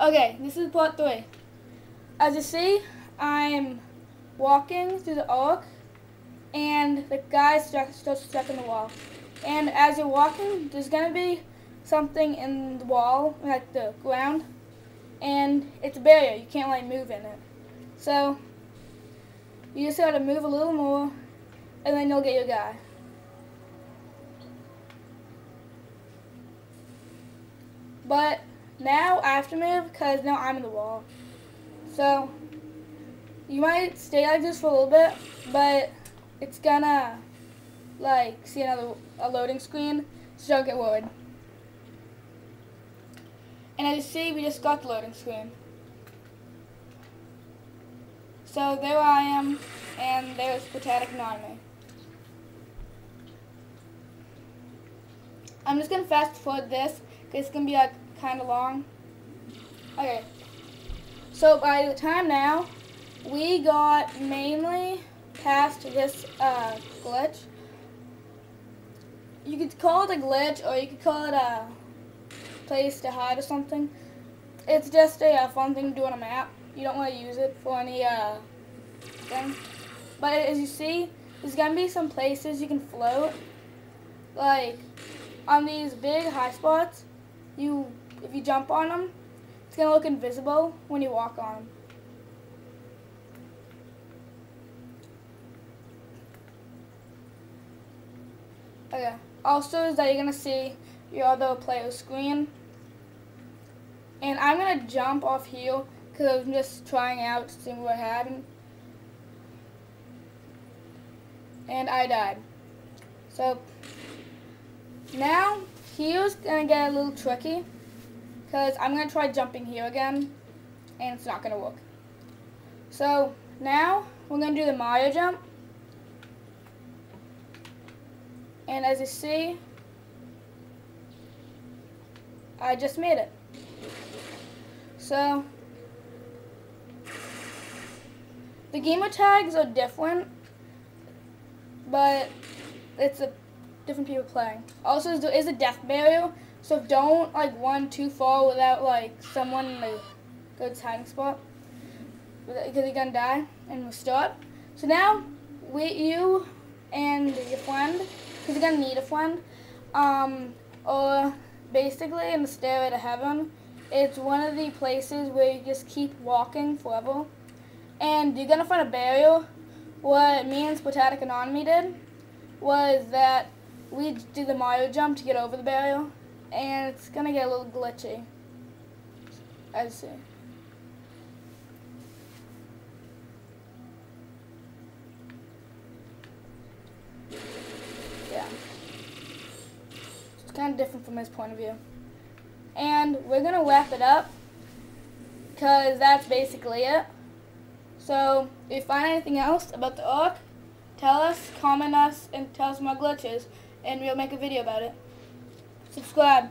Okay, this is part three. As you see, I'm walking through the ark, and the guy's stuck, still stuck in the wall. And as you're walking, there's gonna be something in the wall, like the ground, and it's a barrier. You can't like move in it. So you just gotta move a little more, and then you'll get your guy. But now I have to move because now I'm in the wall. So you might stay like this for a little bit, but it's gonna like see another a loading screen, so don't get worried. And as you see, we just got the loading screen. So there I am, and there's Britannic Anatomy. I'm just gonna fast forward this, because it's gonna be like kind of long. Okay. So by the time now, we got mainly past this uh, glitch. You could call it a glitch, or you could call it a place to hide or something. It's just a uh, fun thing to do on a map. You don't want to use it for any uh, thing. But as you see, there's going to be some places you can float. Like, on these big high spots, you if you jump on them, it's going to look invisible when you walk on them. Okay. Also is that you're going to see your other player's screen. And I'm going to jump off here because I'm just trying out, seeing what happened. And I died. So, now, here's going to get a little tricky. Because I'm going to try jumping here again. And it's not going to work. So, now, we're going to do the Mario jump. And as you see, I just made it. So, the gamer tags are different, but it's a different people playing. Also, there is a death barrier, so don't like run too far without like someone in a good hiding spot, because you're gonna die and restart. So now, we you and your friend, because you're gonna need a friend, um, or basically in the Stairway to Heaven, it's one of the places where you just keep walking forever. And you're to find a barrier. What me and Splatatic Anatomy did was that we did the Mario jump to get over the barrier. And it's to get a little glitchy. You see. Yeah. It's kind of different from his point of view. And we're to wrap it up because that's basically it. So if you find anything else about the Ark, tell us, comment us, and tell us more glitches, and we'll make a video about it. Subscribe.